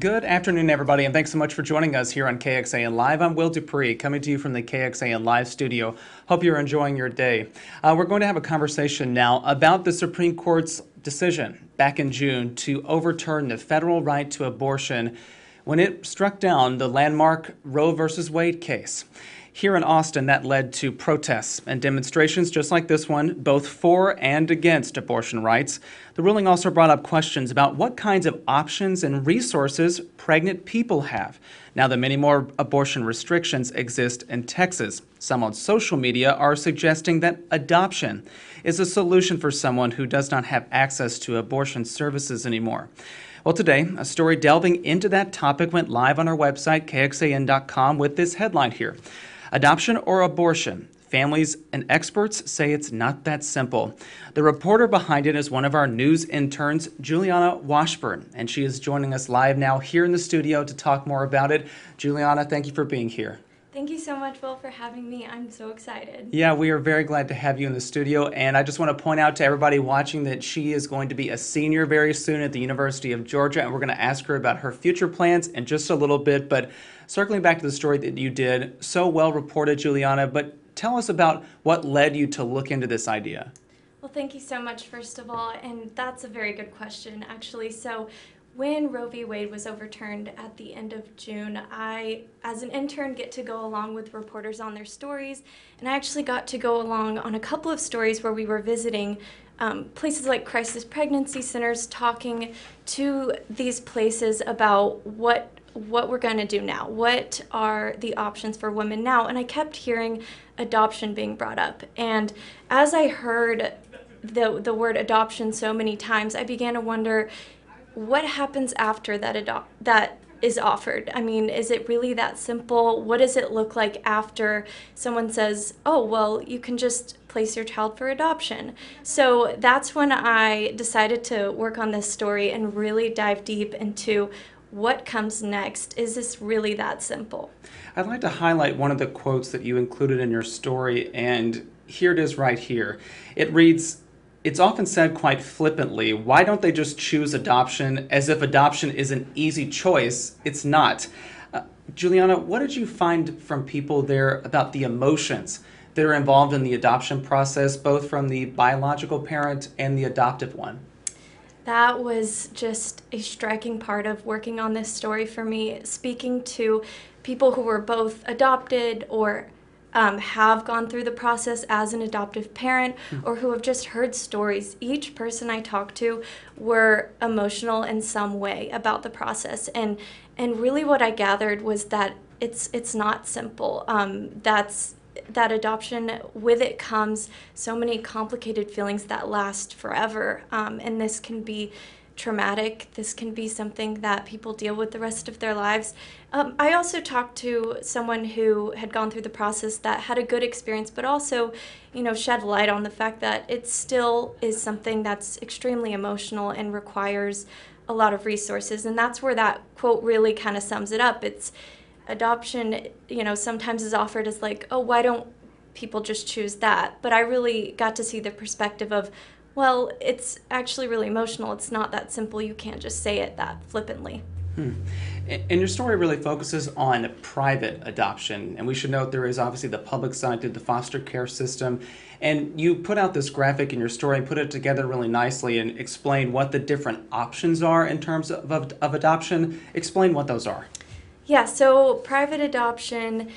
Good afternoon, everybody, and thanks so much for joining us here on KXAN Live. I'm Will DuPree, coming to you from the KXAN Live studio. Hope you're enjoying your day. Uh, we're going to have a conversation now about the Supreme Court's decision back in June to overturn the federal right to abortion when it struck down the landmark Roe v. Wade case. Here in Austin, that led to protests and demonstrations just like this one, both for and against abortion rights. The ruling also brought up questions about what kinds of options and resources pregnant people have now that many more abortion restrictions exist in Texas. Some on social media are suggesting that adoption is a solution for someone who does not have access to abortion services anymore. Well, today, a story delving into that topic went live on our website, kxan.com, with this headline here. Adoption or abortion? Families and experts say it's not that simple. The reporter behind it is one of our news interns, Julianna Washburn, and she is joining us live now here in the studio to talk more about it. Julianna, thank you for being here. Thank you so much, Will, for having me. I'm so excited. Yeah, we are very glad to have you in the studio. And I just want to point out to everybody watching that she is going to be a senior very soon at the University of Georgia. And we're going to ask her about her future plans in just a little bit. But circling back to the story that you did, so well reported, Julianna, but tell us about what led you to look into this idea. Well, thank you so much, first of all. And that's a very good question, actually. So, when Roe v. Wade was overturned at the end of June, I, as an intern, get to go along with reporters on their stories. And I actually got to go along on a couple of stories where we were visiting um, places like crisis pregnancy centers, talking to these places about what what we're going to do now. What are the options for women now? And I kept hearing adoption being brought up. And as I heard the the word adoption so many times, I began to wonder what happens after that adopt that is offered. I mean, is it really that simple? What does it look like after someone says, "Oh, well, you can just place your child for adoption?" So that's when I decided to work on this story and really dive deep into what comes next? Is this really that simple? I'd like to highlight one of the quotes that you included in your story, and here it is right here. It reads, it's often said quite flippantly, why don't they just choose adoption as if adoption is an easy choice? It's not. Uh, Julianna, what did you find from people there about the emotions that are involved in the adoption process, both from the biological parent and the adoptive one? That was just a striking part of working on this story for me, speaking to people who were both adopted or um, have gone through the process as an adoptive parent mm. or who have just heard stories. Each person I talked to were emotional in some way about the process, and and really what I gathered was that it's it's not simple. Um, that's that adoption with it comes so many complicated feelings that last forever. Um, and this can be traumatic. This can be something that people deal with the rest of their lives. Um, i also talked to someone who had gone through the process that had a good experience but also you know shed light on the fact that it still is something that's extremely emotional and requires a lot of resources. And that's where that quote really kind of sums it up. It's adoption, you know, sometimes is offered as like, oh, why don't people just choose that? But I really got to see the perspective of, well, it's actually really emotional. It's not that simple. You can't just say it that flippantly. Hmm. And your story really focuses on private adoption. And we should note there is obviously the public side through the foster care system. And you put out this graphic in your story and put it together really nicely and explain what the different options are in terms of, of, of adoption. Explain what those are. Yeah, so private adoption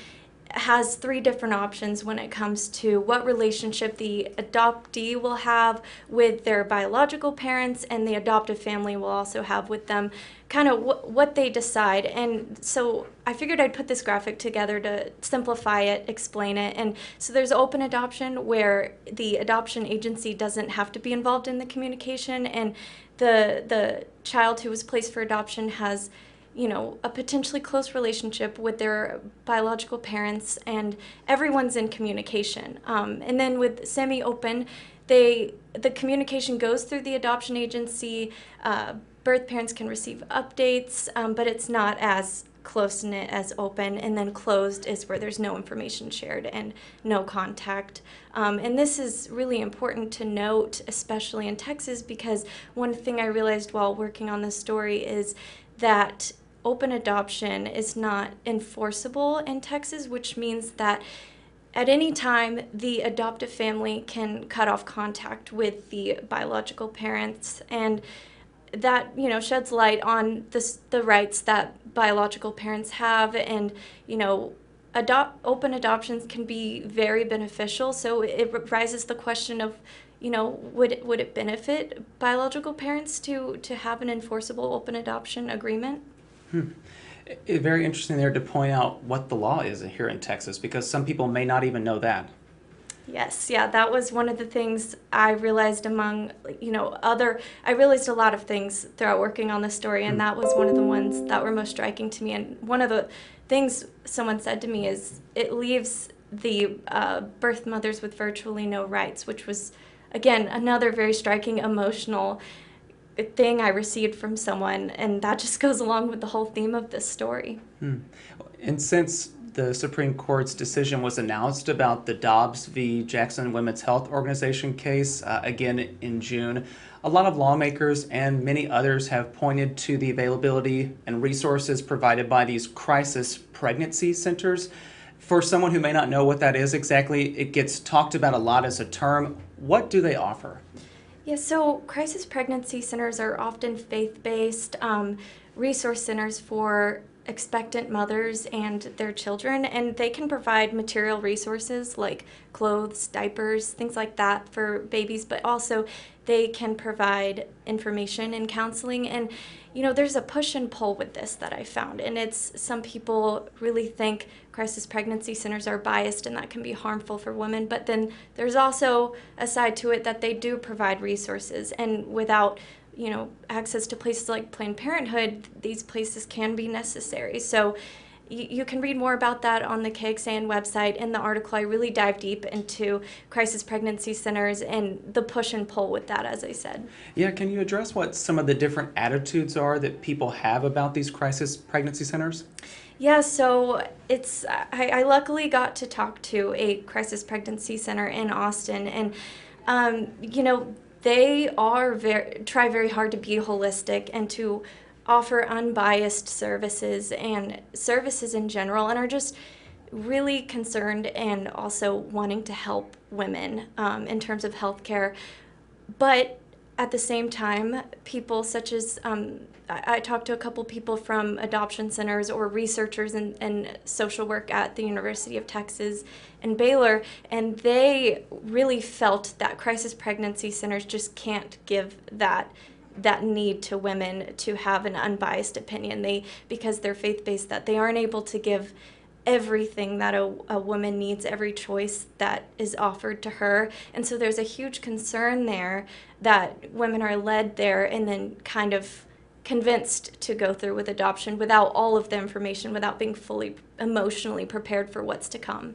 has three different options when it comes to what relationship the adoptee will have with their biological parents and the adoptive family will also have with them kind of wh- what they decide. And so i figured i'd put this graphic together to simplify it explain it. And so there's open adoption where the adoption agency doesn't have to be involved in the communication and the the child who was placed for adoption has you know, a potentially close relationship with their biological parents, and everyone's in communication. Um, and then with semi-open, they the communication goes through the adoption agency. Uh, birth parents can receive updates, um, but it's not as close knit as open, and then closed is where there's no information shared and no contact. Um, and this is really important to note, especially in Texas, because one thing I realized while working on this story is that open adoption is not enforceable in Texas, which means that at any time the adoptive family can cut off contact with the biological parents. And that you know sheds light on the, the rights that biological parents have. And you know adopt open adoptions can be very beneficial. So it raises the question of you know would it, would it benefit biological parents to to have an enforceable open adoption agreement hmm. Very interesting there to point out what the law is here in Texas because some people may not even know that. Yes, yeah, that was one of the things I realized among, you know, other, I realized a lot of things throughout working on this story, and hmm. that was one of the ones that were most striking to me. And one of the things someone said to me is it leaves the uh, birth mothers with virtually no rights, which was, again, another very striking emotional thing I received from someone, and that just goes along with the whole theme of this story. Hmm. And since the Supreme Court's decision was announced about the Dobbs v. Jackson Women's Health Organization case uh, again in June. A lot of lawmakers and many others have pointed to the availability and resources provided by these crisis pregnancy centers. For someone who may not know what that is exactly, it gets talked about a lot as a term. What do they offer? Yeah, so crisis pregnancy centers are often faith based um, resource centers for expectant mothers and their children, and they can provide material resources like clothes, diapers, things like that for babies, but also they can provide information and counseling. And, you know, there's a push and pull with this that I found, and it's some people really think crisis pregnancy centers are biased and that can be harmful for women, but then there's also a side to it that they do provide resources, and without you know, access to places like Planned Parenthood, these places can be necessary. So you, you can read more about that on the KXAN website. In the article, I really dive deep into crisis pregnancy centers and the push and pull with that, as I said. Yeah, can you address what some of the different attitudes are that people have about these crisis pregnancy centers? Yeah, so it's I, I luckily got to talk to a crisis pregnancy center in Austin, and um, you know they are very try very hard to be holistic and to offer unbiased services and services in general and are just really concerned and also wanting to help women um, in terms of healthcare. But at the same time, people such as um, I, talked to a couple people from adoption centers or researchers in, in social work at the University of Texas and Baylor, and they really felt that crisis pregnancy centers just can't give that that need to women to have an unbiased opinion. They because they're faith based that they aren't able to give everything that a, a woman needs, every choice that is offered to her. And so there's a huge concern there that women are led there and then kind of convinced to go through with adoption without all of the information, without being fully emotionally prepared for what's to come.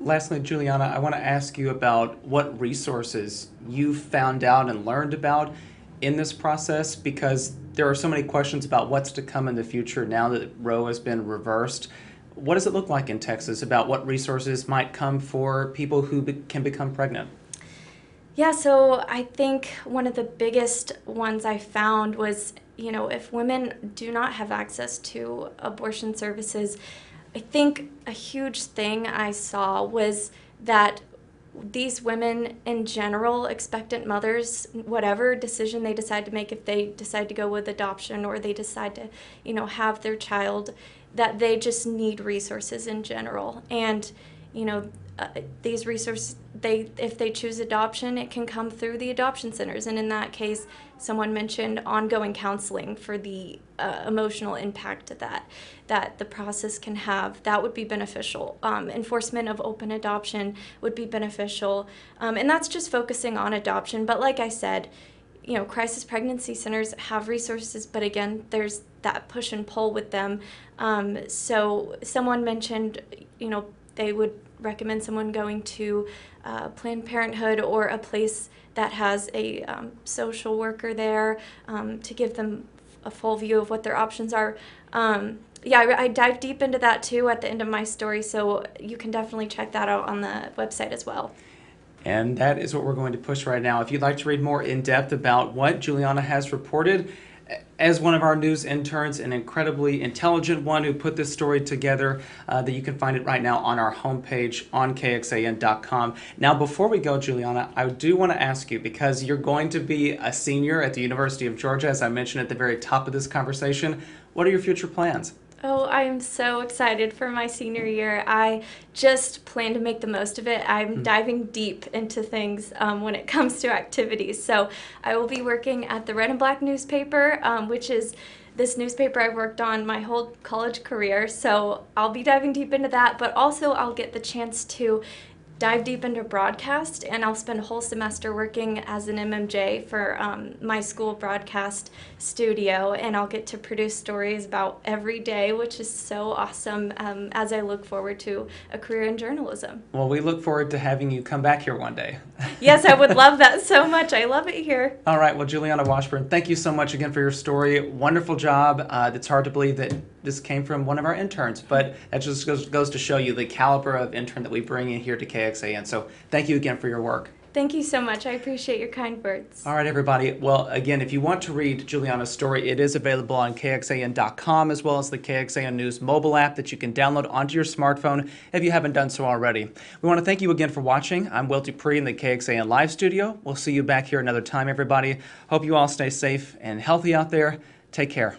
Lastly, Julianna, I want to ask you about what resources you found out and learned about in this process because there are so many questions about what's to come in the future now that Roe has been reversed. What does it look like in Texas about what resources might come for people who be- can become pregnant? Yeah, so I think one of the biggest ones I found was, you know, if women do not have access to abortion services, I think a huge thing I saw was that these women in general, expectant mothers, whatever decision they decide to make, if they decide to go with adoption or they decide to, you know, have their child, that they just need resources in general. And, you know, uh, these resources, they if they choose adoption, it can come through the adoption centers. And in that case, someone mentioned ongoing counseling for the uh, emotional impact that that the process can have. That would be beneficial. Um, enforcement of open adoption would be beneficial, um, and that's just focusing on adoption. But like I said, you know, crisis pregnancy centers have resources, but again, there's that push and pull with them. Um, so someone mentioned, you know, they would recommend someone going to uh, Planned Parenthood or a place that has a um, social worker there um, to give them a full view of what their options are. Um, yeah, I, I dive deep into that too at the end of my story, so you can definitely check that out on the website as well. And that is what we're going to push right now. If you'd like to read more in depth about what Julianna has reported, as one of our news interns, an incredibly intelligent one who put this story together. Uh, that you can find it right now on our homepage on kxan.com. Now, before we go, Julianna, I do want to ask you because you're going to be a senior at the University of Georgia, as I mentioned at the very top of this conversation. What are your future plans? Oh, I am so excited for my senior year. I just plan to make the most of it. I'm diving deep into things um, when it comes to activities. So I will be working at the Red and Black newspaper, um, which is this newspaper I've worked on my whole college career. So I'll be diving deep into that, but also I'll get the chance to dive deep into broadcast and I'll spend a whole semester working as an MMJ for um, my school broadcast studio and I'll get to produce stories about every day, which is so awesome um, as I look forward to a career in journalism. Well, we look forward to having you come back here one day. Yes, I would love that so much. I love it here. All right. Well, Julianna Washburn, thank you so much again for your story. Wonderful job. Uh, it's hard to believe that this came from one of our interns, but that just goes, goes to show you the caliber of intern that we bring in here to KXAN. So thank you again for your work. Thank you so much. I appreciate your kind words. All right, everybody. Well, again, if you want to read Julianna's story, it is available on KXAN.com as well as the KXAN News mobile app that you can download onto your smartphone if you haven't done so already. We want to thank you again for watching. I'm Will DuPree in the KXAN Live Studio. We'll see you back here another time, everybody. Hope you all stay safe and healthy out there. Take care.